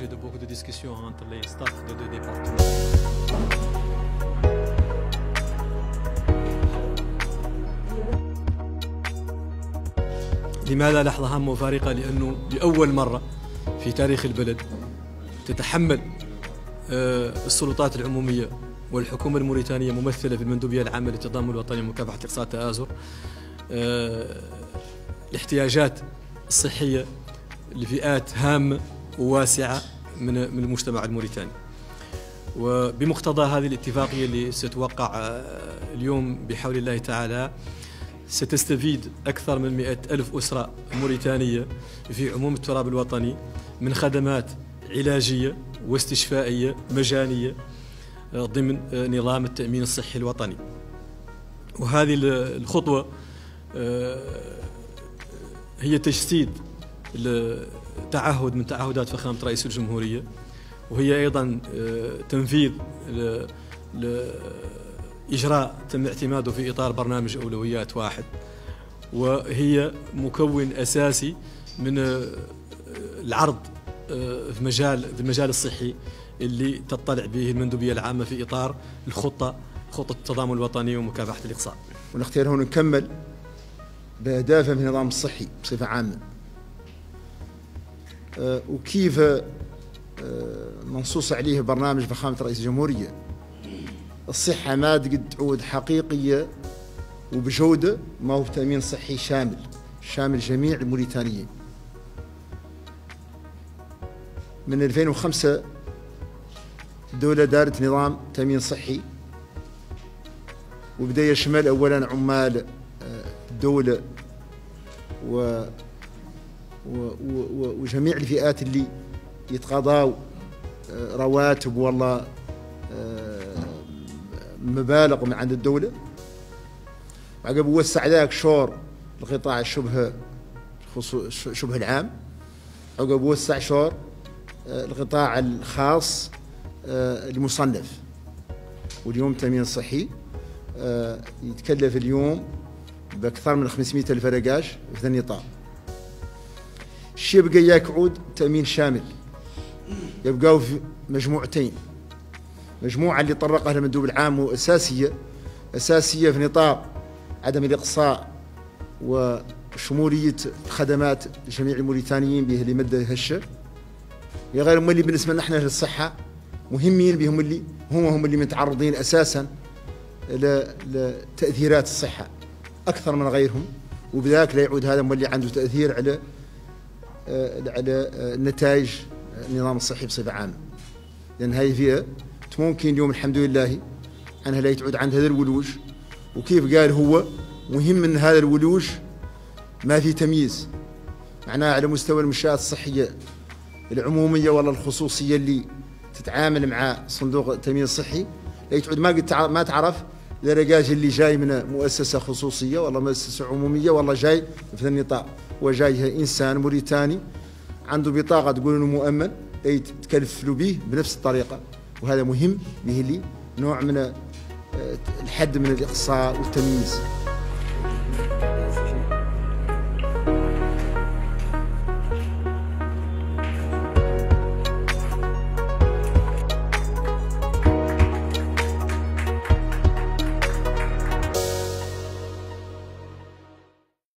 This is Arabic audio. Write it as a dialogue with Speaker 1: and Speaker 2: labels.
Speaker 1: l'objet de beaucoup de discussions entre les staffs des deux départements. لماذا لحظة هامة وفارقة لأنه لأول مرة في تاريخ البلد تتحمل آه، السلطات العمومية والحكومة الموريتانية ممثلة في المندوبية العامة للتضامن الوطني ومكافحة إقصاء التآزر آه، الاحتياجات الصحية لفئات هامة وواسعة من المجتمع الموريتاني. وبمقتضى هذه الاتفاقية اللي ستوقع آه، اليوم بحول الله تعالى ستستفيد أكثر من مئة ألف أسرة موريتانية في عموم التراب الوطني من خدمات علاجية واستشفائية مجانية آه، ضمن آه، نظام التأمين الصحي الوطني. وهذه الخطوة هي تجسيد تعهد من تعهدات فخامة رئيس الجمهورية وهي أيضا تنفيذ إجراء تم اعتماده في إطار برنامج أولويات واحد. وهي مكون أساسي من آه، العرض آه، في مجال في المجال الصحي اللي تطلع به المندوبية العامة في إطار الخطة خطة التضامن الوطني ومكافحة الإقصاء.
Speaker 2: ونختار هنا نكمل بأهدافه في النظام الصحي بصفة عامة. آه، وكيف منصوص عليه برنامج فخامة رئيس الجمهورية. الصحة ما تقد تعود حقيقية وبجودة ما هو تأمين صحي شامل شامل جميع الموريتانيين. من 2005 الدولة دارت نظام تأمين صحي وبدأ يشمل أولا عمال الدولة و وجميع الفئات اللي يتقاضاو آه، رواتب والله مبالغ من عند الدولة. عقب وسع ذاك شور القطاع الشبه شبه العام. عقب وسع شور آه، القطاع الخاص آه، المصنف. واليوم التأمين الصحي آه، يتكلف اليوم بأكثر من 500 ألف رقاش في النطاق الشيء بقى يقعد تأمين شامل. يبقوا في مجموعتين. مجموعة اللي طرقها المندوب العام أساسية أساسية في نطاق عدم الإقصاء وشمولية الخدمات لجميع الموريتانيين به لمدة هشة. يا غير هم اللي بالنسبة لنا إحنا للصحة مهمين بهم اللي هم هم اللي متعرضين أساسا لتأثيرات الصحة. أكثر من غيرهم. وبذاك لا يعود هذا اللي عنده تأثير على على نتائج النظام الصحي بصفة عامة. لأن هذه فيها ممكن اليوم الحمد لله عنها لا يتعود عن هذا الولوج. وكيف قال هو مهم أن هذا الولوج ما في تمييز. معناها على مستوى المنشآت الصحية العمومية ولا الخصوصية اللي تتعامل مع صندوق التأمين الصحي. لا يتعود ما ما تعرف لرجاج اللي جاي من مؤسسة خصوصية ولا مؤسسة عمومية والله جاي في النطاق. وجاي إنسان موريتاني عنده بطاقة تقول إنه مؤمن تكلف له به بنفس الطريقة. وهذا مهم به لي نوع من آه، الحد من الإقصاء والتمييز.